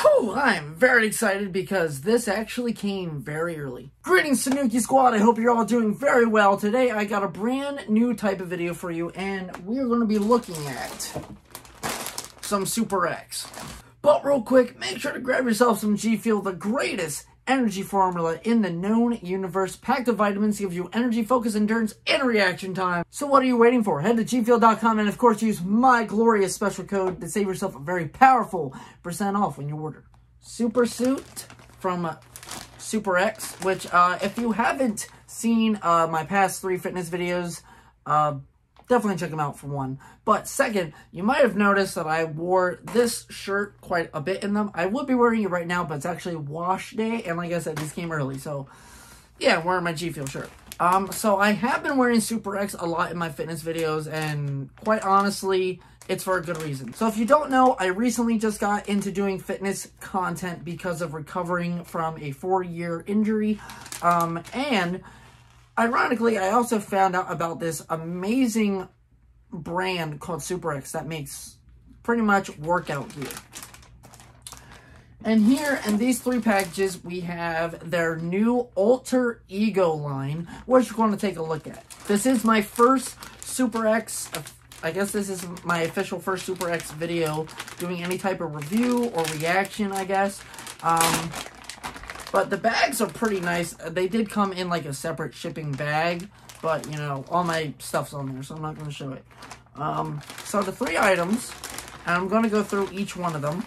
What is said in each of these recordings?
Whew, I am very excited because this actually came very early. Greetings, Tanuki Squad. I hope you're all doing very well. Today, I got a brand new type of video for you, and we're going to be looking at some Super X. But real quick, make sure to grab yourself some G Fuel, the greatest energy formula in the known universe, packed with vitamins to give you energy, focus, endurance, and reaction time. So what are you waiting for? Head to gfuel.com and of course use my glorious special code to save yourself a very powerful percent off when you order. Super Suit from Super X, which uh, if you haven't seen uh, my past three fitness videos, uh, definitely check them out for one. But second, you might have noticed that I wore this shirt quite a bit in them. I would be wearing it right now, but it's actually wash day. And like I said, this came early. So yeah, I'm wearing my G Fuel shirt. Um, so I have been wearing Super X a lot in my fitness videos. And quite honestly, it's for a good reason. So if you don't know, I recently just got into doing fitness content because of recovering from a four-year injury. Um, and Ironically, I also found out about this amazing brand called SuperX that makes pretty much workout gear. And here in these three packages, we have their new Alter Ego line, which we're going to take a look at. This is my first Super X, I guess this is my official first Super X video doing any type of review or reaction, I guess. Um, but the bags are pretty nice. They did come in like a separate shipping bag. But, you know, all my stuff's on there, so I'm not going to show it. Um, so the three items, and I'm going to go through each one of them.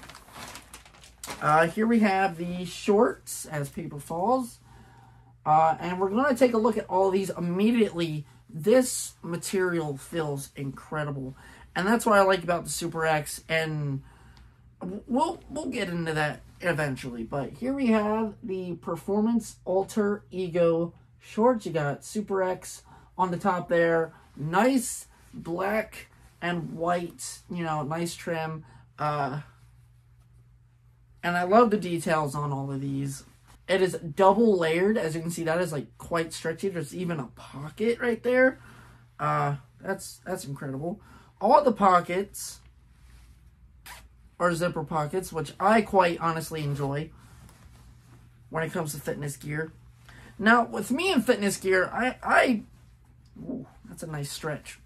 Uh, here we have the shorts as paper falls. Uh, and we're going to take a look at all these immediately. This material feels incredible. And that's what I like about the Super X. And we'll, we'll get into that eventually. But here we have the Performance Alter Ego shorts. You got Super X on the top there. Nice black and white, you know, nice trim. Uh, and I love the details on all of these. It is double layered. As you can see, that is like quite stretchy. There's even a pocket right there. Uh, that's, that's incredible. All the pockets are zipper pockets, which I quite honestly enjoy when it comes to fitness gear. Now, with me in fitness gear, I, I, ooh, that's a nice stretch.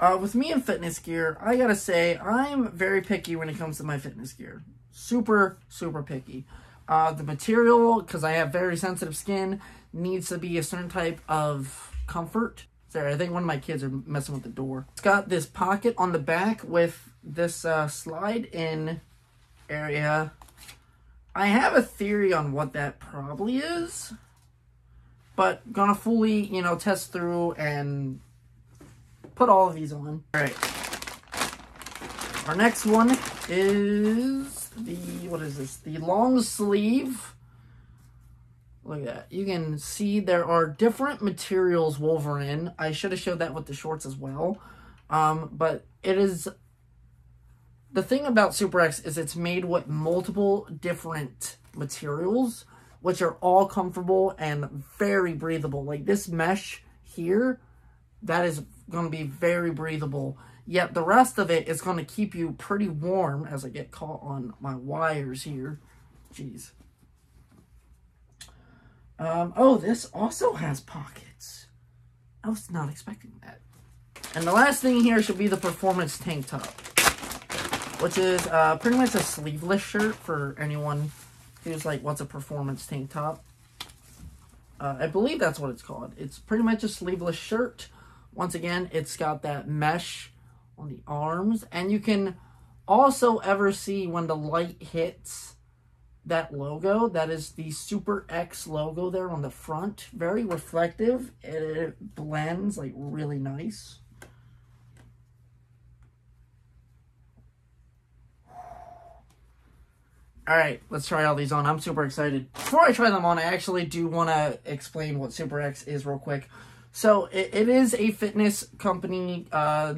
Uh, with me in fitness gear, I gotta say, I'm very picky when it comes to my fitness gear. Super, super picky. Uh, the material, because I have very sensitive skin, needs to be a certain type of comfort. Sorry, I think one of my kids are messing with the door. It's got this pocket on the back with this uh, slide in area. I have a theory on what that probably is, but gonna fully, you know, test through and put all of these on. All right. Our next one is the, what is this? The long sleeve. Look at that. You can see there are different materials woven in. I should have showed that with the shorts as well. Um, but it is the thing about Super X is it's made with multiple different materials, which are all comfortable and very breathable. Like this mesh here, that is going to be very breathable. Yet the rest of it is going to keep you pretty warm as I get caught on my wires here. Jeez. Um, oh, this also has pockets. I was not expecting that. And the last thing here should be the performance tank top which is uh, pretty much a sleeveless shirt for anyone who's like, what's a performance tank top? Uh, I believe that's what it's called. It's pretty much a sleeveless shirt. Once again, it's got that mesh on the arms. And you can also ever see when the light hits that logo. That is the Super X logo there on the front. Very reflective. It blends like really nice. All right, let's try all these on. I'm super excited. Before I try them on, I actually do want to explain what Super X is real quick. So it, it is a fitness company. Uh,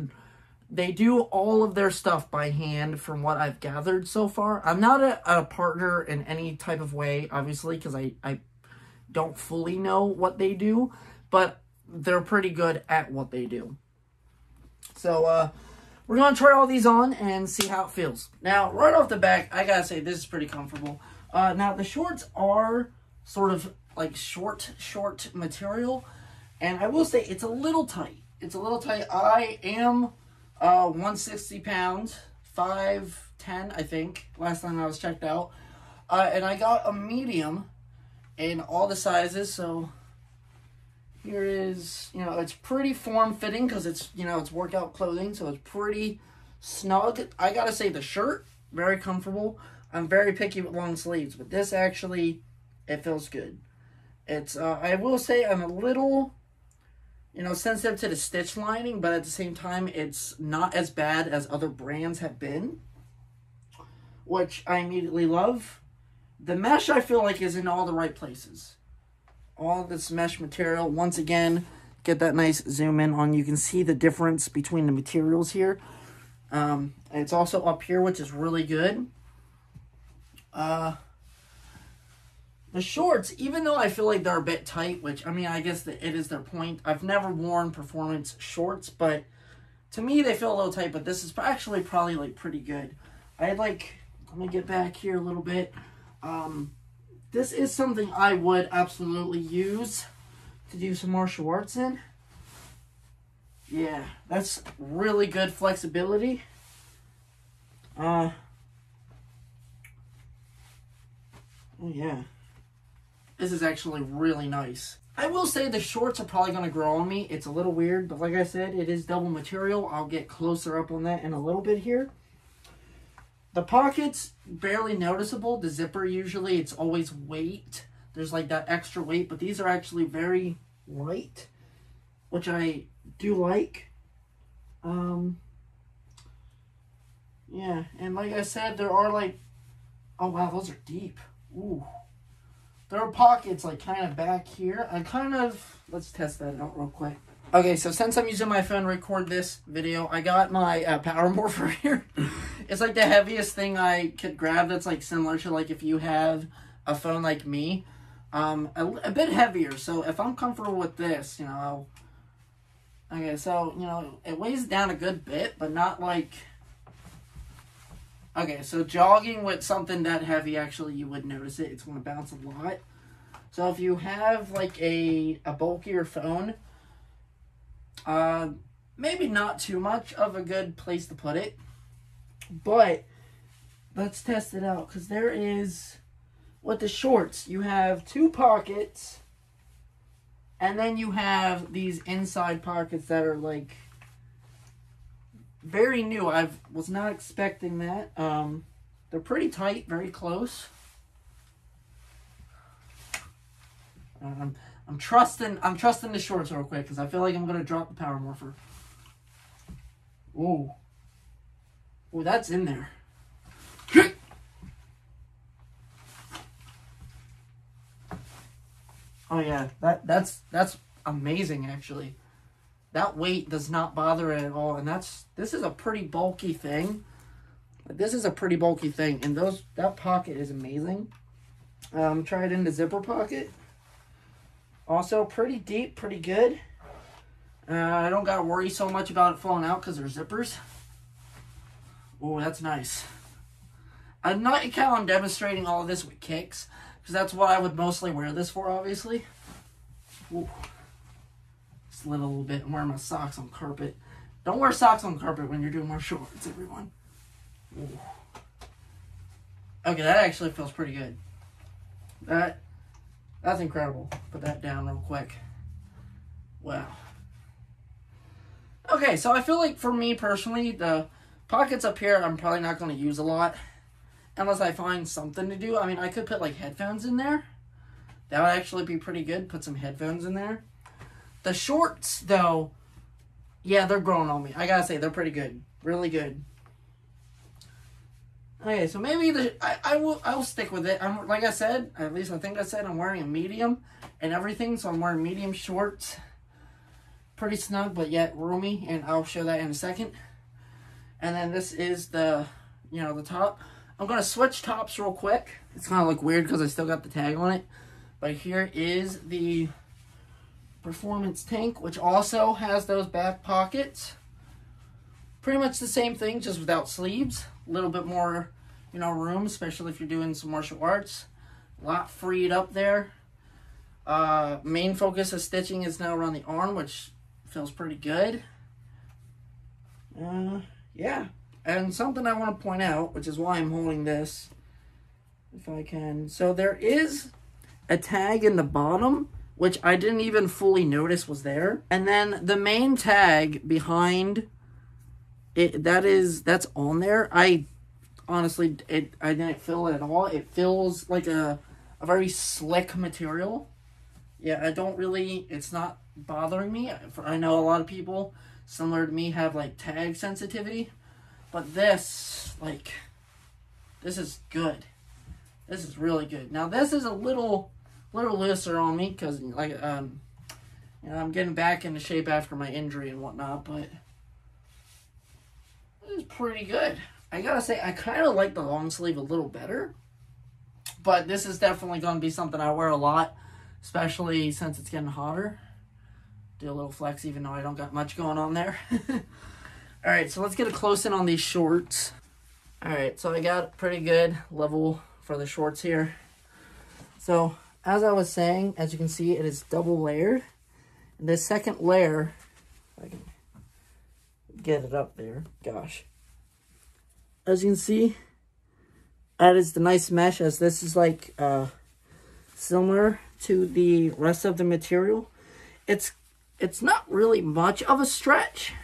they do all of their stuff by hand from what I've gathered so far. I'm not a, a partner in any type of way, obviously, because I, I don't fully know what they do. But they're pretty good at what they do. So, uh, we're going to try all these on and see how it feels. Now, right off the back, I got to say, this is pretty comfortable. Uh, now, the shorts are sort of like short, short material. And I will say, it's a little tight. It's a little tight. I am uh, 160 pounds, 5'10", I think, last time I was checked out. Uh, and I got a medium in all the sizes, so here is, you know, it's pretty form-fitting because it's, you know, it's workout clothing, so it's pretty snug. I gotta say, the shirt, very comfortable. I'm very picky with long sleeves, but this actually, it feels good. It's, uh, I will say I'm a little, you know, sensitive to the stitch lining, but at the same time, it's not as bad as other brands have been, which I immediately love. The mesh, I feel like, is in all the right places all this mesh material. Once again, get that nice zoom in on. You can see the difference between the materials here. Um, it's also up here, which is really good. Uh, the shorts, even though I feel like they're a bit tight, which, I mean, I guess that it is their point. I've never worn performance shorts, but to me, they feel a little tight, but this is actually probably, like, pretty good. I like, let me get back here a little bit. Um, this is something I would absolutely use to do some martial arts in. Yeah, that's really good flexibility. Uh, oh yeah. This is actually really nice. I will say the shorts are probably going to grow on me. It's a little weird, but like I said, it is double material. I'll get closer up on that in a little bit here. The pockets, barely noticeable. The zipper, usually, it's always weight. There's like that extra weight, but these are actually very light, which I do like. Um, yeah, and like I said, there are like, oh wow, those are deep. Ooh. There are pockets like kind of back here. I kind of, let's test that out real quick. Okay, so since I'm using my phone to record this video, I got my uh, Power Morpher here. it's like the heaviest thing I could grab that's like similar to like if you have a phone like me. Um, a, a bit heavier, so if I'm comfortable with this, you know, I'll, okay, so, you know, it weighs down a good bit, but not like, okay, so jogging with something that heavy, actually, you would notice it. It's going to bounce a lot. So if you have like a, a bulkier phone, uh, maybe not too much of a good place to put it. But let's test it out because there is with the shorts you have two pockets and then you have these inside pockets that are like very new i was not expecting that um they're pretty tight very close um I'm trusting. I'm trusting the shorts real quick because I feel like I'm gonna drop the power morpher. Ooh. Ooh, that's in there. Oh yeah, that that's that's amazing actually. That weight does not bother it at all, and that's this is a pretty bulky thing. This is a pretty bulky thing, and those that pocket is amazing. Um, try it in the zipper pocket. Also, pretty deep, pretty good. Uh, I don't got to worry so much about it falling out because they're zippers. Oh, that's nice. I'm not count on demonstrating all of this with kicks because that's what I would mostly wear this for, obviously. Ooh. Slid a little bit. I'm wearing my socks on carpet. Don't wear socks on carpet when you're doing martial shorts, everyone. Ooh. Okay, that actually feels pretty good. That that's incredible. Put that down real quick. Wow. Okay, so I feel like for me personally, the pockets up here I'm probably not going to use a lot. Unless I find something to do. I mean, I could put like headphones in there. That would actually be pretty good. Put some headphones in there. The shorts, though, yeah, they're growing on me. I gotta say, they're pretty good. Really good. Okay, so maybe the I, I will I will stick with it. I'm like I said, at least I think I said I'm wearing a medium and everything, so I'm wearing medium shorts. Pretty snug, but yet roomy, and I'll show that in a second. And then this is the, you know, the top. I'm gonna switch tops real quick. It's gonna look weird because I still got the tag on it. But here is the performance tank, which also has those back pockets. pretty much the same thing, just without sleeves. Little bit more, you know, room, especially if you're doing some martial arts. A lot freed up there. Uh, main focus of stitching is now around the arm, which feels pretty good. Uh, yeah. And something I want to point out, which is why I'm holding this, if I can. So there is a tag in the bottom, which I didn't even fully notice was there. And then the main tag behind it, that is, that's on there. I honestly, it, I didn't feel it at all. It feels like a, a very slick material. Yeah, I don't really, it's not bothering me. I know a lot of people similar to me have like tag sensitivity, but this, like, this is good. This is really good. Now this is a little, little looser on me because like, um, you know, I'm getting back into shape after my injury and whatnot, but is pretty good. I gotta say, I kind of like the long sleeve a little better, but this is definitely gonna be something I wear a lot, especially since it's getting hotter do a little flex even though I don't got much going on there. All right, so let's get a close in on these shorts. All right, so I got pretty good level for the shorts here. So as I was saying, as you can see, it is double layered. And this second layer, I can get it up there, gosh. As you can see, that is the nice mesh as this is like uh, similar to the rest of the material. It's it's not really much of a stretch.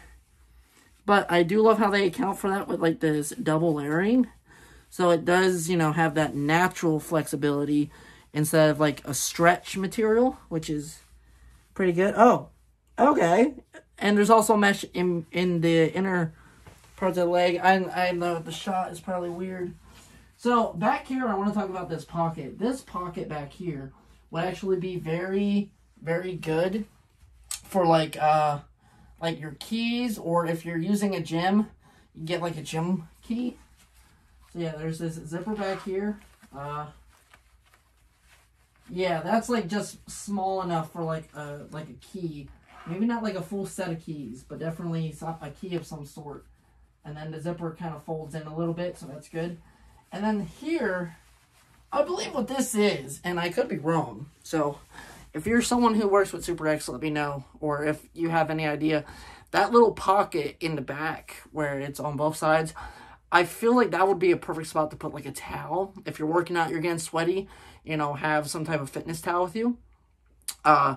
But I do love how they account for that with like this double layering. So it does, you know, have that natural flexibility instead of like a stretch material, which is pretty good. Oh, okay. And there's also mesh in in the inner parts of the leg. I, I know the shot is probably weird. So back here, I want to talk about this pocket. This pocket back here would actually be very, very good for like uh like your keys or if you're using a gym, you get like a gym key. So yeah, there's this zipper back here. Uh yeah, that's like just small enough for like a like a key. Maybe not like a full set of keys, but definitely a key of some sort. And then the zipper kind of folds in a little bit, so that's good. And then here, I believe what this is, and I could be wrong. So if you're someone who works with Super X, let me know. Or if you have any idea, that little pocket in the back where it's on both sides, I feel like that would be a perfect spot to put like a towel. If you're working out, you're getting sweaty, you know, have some type of fitness towel with you. Uh,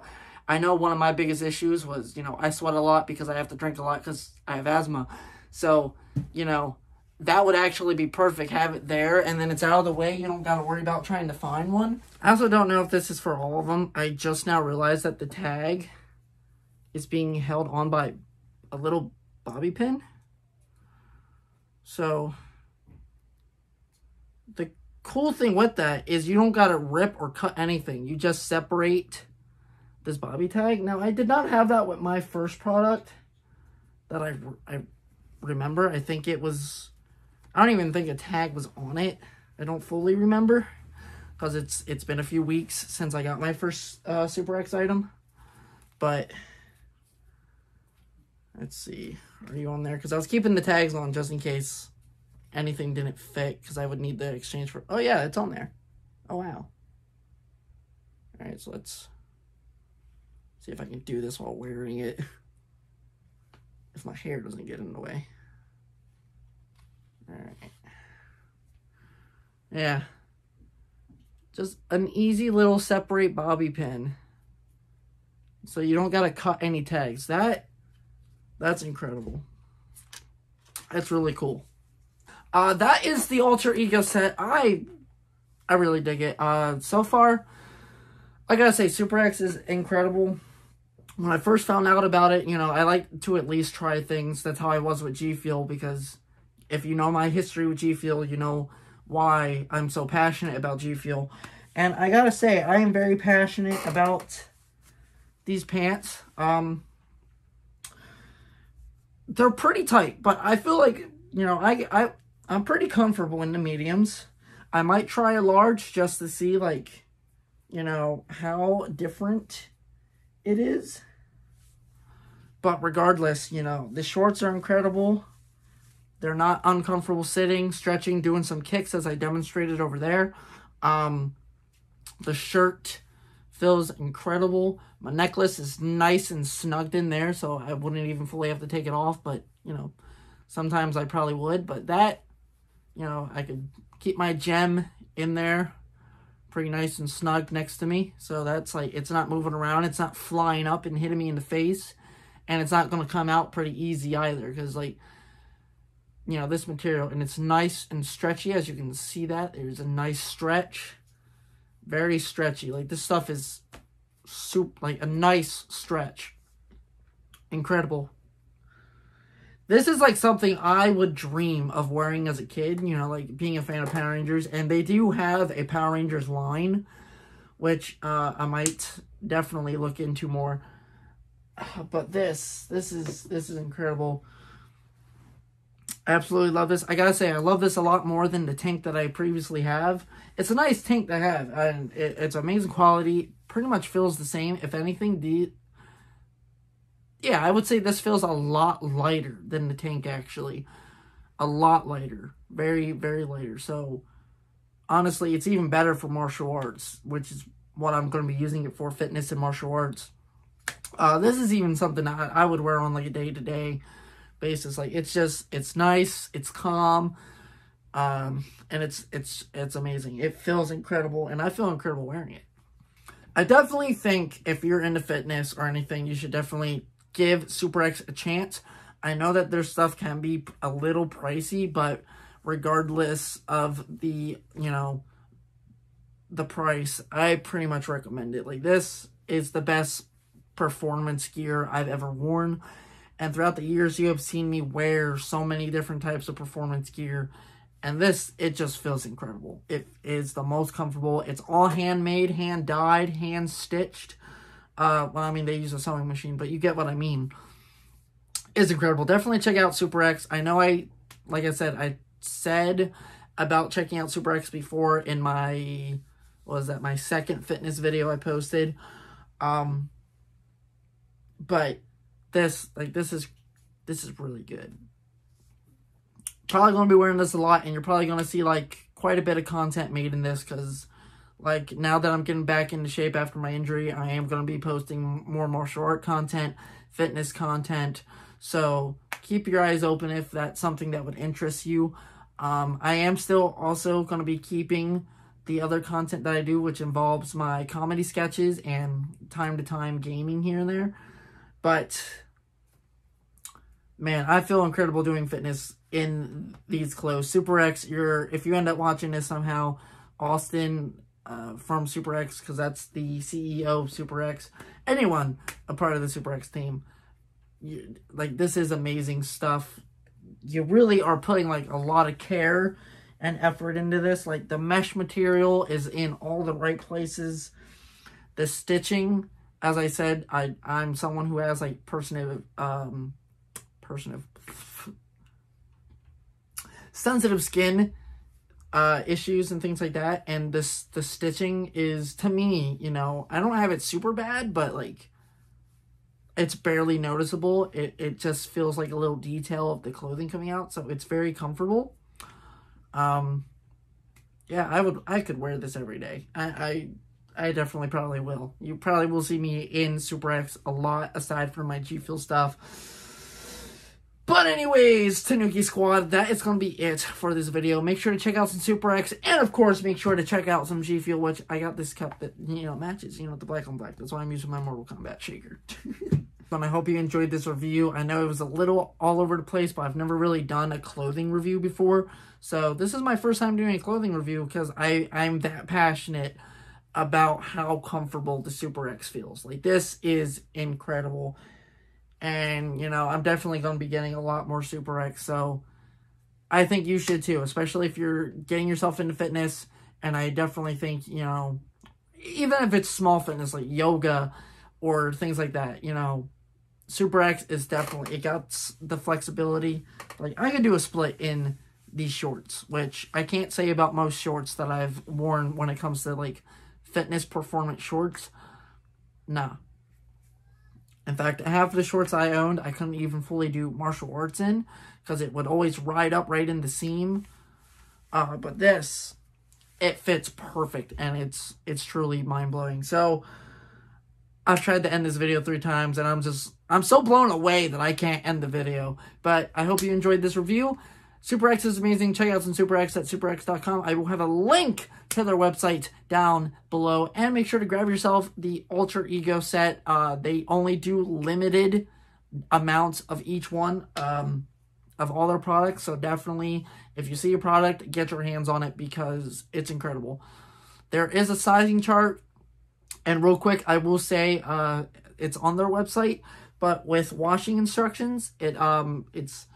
I know one of my biggest issues was, you know, I sweat a lot because I have to drink a lot because I have asthma. So, you know, that would actually be perfect. Have it there, and then it's out of the way. You don't got to worry about trying to find one. I also don't know if this is for all of them. I just now realized that the tag is being held on by a little bobby pin. So, the cool thing with that is you don't got to rip or cut anything. You just separate this bobby tag. Now, I did not have that with my first product that I, I remember. I think it was I don't even think a tag was on it. I don't fully remember because it's it's been a few weeks since I got my first uh, Super X item. But let's see, are you on there? Because I was keeping the tags on just in case anything didn't fit because I would need the exchange for. Oh yeah, it's on there. Oh wow. All right, so let's see if I can do this while wearing it. If my hair doesn't get in the way. Alright. Yeah. Just an easy little separate bobby pin. So you don't gotta cut any tags. That that's incredible. That's really cool. Uh that is the alter ego set. I I really dig it. Uh so far, I gotta say Super X is incredible. When I first found out about it, you know, I like to at least try things. That's how I was with G Fuel because if you know my history with G Fuel, you know why I'm so passionate about G Fuel. And I gotta say, I am very passionate about these pants. Um, they're pretty tight, but I feel like, you know, I, I, I'm pretty comfortable in the mediums. I might try a large just to see, like, you know, how different it is. But regardless, you know, the shorts are incredible. They're not uncomfortable sitting, stretching, doing some kicks as I demonstrated over there. Um, the shirt feels incredible. My necklace is nice and snugged in there, so I wouldn't even fully have to take it off, but, you know, sometimes I probably would. But that, you know, I could keep my gem in there pretty nice and snug next to me. So that's like, it's not moving around. It's not flying up and hitting me in the face. And it's not going to come out pretty easy either. Because like, you know, this material, and it's nice and stretchy. As you can see that, there's a nice stretch. Very stretchy. Like this stuff is soup, like a nice stretch. Incredible. This is like something I would dream of wearing as a kid, you know, like being a fan of Power Rangers. And they do have a Power Rangers line, which uh, I might definitely look into more. But this, this is, this is incredible. I absolutely love this. I gotta say, I love this a lot more than the tank that I previously have. It's a nice tank to have, and it, it's amazing quality. Pretty much feels the same. If anything, the yeah, I would say this feels a lot lighter than the tank actually. A lot lighter. Very, very lighter. So, honestly, it's even better for martial arts, which is what I'm going to be using it for, fitness and martial arts. Uh, this is even something I, I would wear on like a day-to-day -day basis. Like, it's just, it's nice, it's calm, um, and it's, it's, it's amazing. It feels incredible, and I feel incredible wearing it. I definitely think if you're into fitness or anything, you should definitely give Super X a chance. I know that their stuff can be a little pricey, but regardless of the, you know, the price, I pretty much recommend it. Like, this is the best performance gear I've ever worn. And throughout the years, you have seen me wear so many different types of performance gear. And this, it just feels incredible. It is the most comfortable. It's all handmade, hand dyed, hand stitched. Uh, well, I mean, they use a sewing machine, but you get what I mean. Is incredible. Definitely check out Super X. I know I, like I said, I said about checking out Super X before in my, was that, my second fitness video I posted. Um, but this, like, this is, this is really good. Probably going to be wearing this a lot, and you're probably going to see, like, quite a bit of content made in this, because like now that I'm getting back into shape after my injury, I am going to be posting more martial art content, fitness content. So keep your eyes open if that's something that would interest you. Um, I am still also going to be keeping the other content that I do, which involves my comedy sketches and time to time gaming here and there. But man, I feel incredible doing fitness in these clothes. Super X, you're if you end up watching this somehow, Austin uh, from Super X because that's the CEO of Super X. Anyone a part of the Super X team. You, like, this is amazing stuff. You really are putting, like, a lot of care and effort into this. Like, the mesh material is in all the right places. The stitching, as I said, I, I'm someone who has, like, person um, person of sensitive skin uh, issues and things like that. And this the stitching is to me, you know, I don't have it super bad, but like it's barely noticeable. It it just feels like a little detail of the clothing coming out, so it's very comfortable. Um, yeah, I would I could wear this every day. I I, I definitely probably will. You probably will see me in Super X a lot aside from my G Fuel stuff. But anyways, Tanuki Squad, that is going to be it for this video. Make sure to check out some Super X, and of course, make sure to check out some G Fuel, which I got this cup that, you know, matches, you know, the black on black. That's why I'm using my Mortal Kombat shaker. but I hope you enjoyed this review. I know it was a little all over the place, but I've never really done a clothing review before. So this is my first time doing a clothing review because I'm that passionate about how comfortable the Super X feels. Like, this is incredible. And, you know, I'm definitely going to be getting a lot more Super X. So I think you should too, especially if you're getting yourself into fitness. And I definitely think, you know, even if it's small fitness like yoga or things like that, you know, Super X is definitely, it got the flexibility. Like, I could do a split in these shorts, which I can't say about most shorts that I've worn when it comes to, like, fitness performance shorts. Nah, In fact, half the shorts I owned, I couldn't even fully do martial arts in because it would always ride up right in the seam. Uh, but this, it fits perfect and it's it's truly mind blowing. So I've tried to end this video three times and I'm just I'm so blown away that I can't end the video. But I hope you enjoyed this review. Super X is amazing. Check out some Super X at superx.com. I will have a link to their website down below. And make sure to grab yourself the Alter Ego set. Uh, they only do limited amounts of each one um, of all their products. So definitely, if you see a product, get your hands on it because it's incredible. There is a sizing chart. And real quick, I will say uh, it's on their website. But with washing instructions, it um it's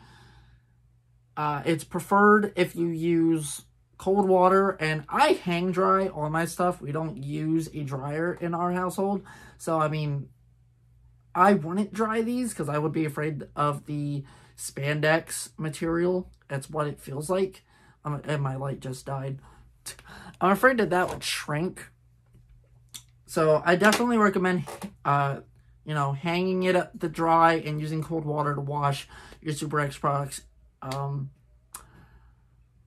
uh, it's preferred if you use cold water, and I hang dry all my stuff. We don't use a dryer in our household. So, I mean, I wouldn't dry these because I would be afraid of the spandex material. That's what it feels like. Um, and my light just died. I'm afraid that that would shrink. So I definitely recommend, uh, you know, hanging it up to dry and using cold water to wash your Super X products um,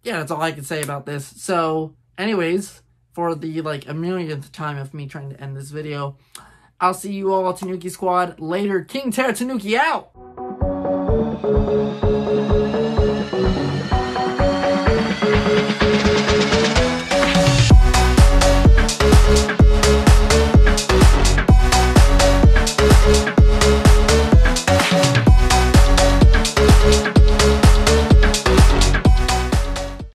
yeah, that's all I can say about this. So, anyways, for the like a millionth time of me trying to end this video, I'll see you all, Tanuki Squad, later. King TeraTanuki out!